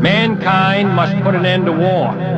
Mankind must put an end to war.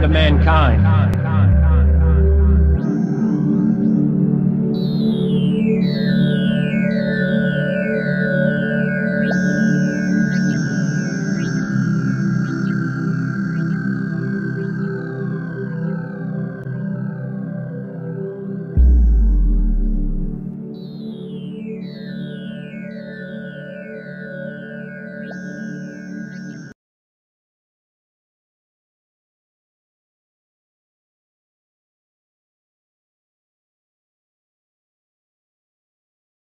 to mankind.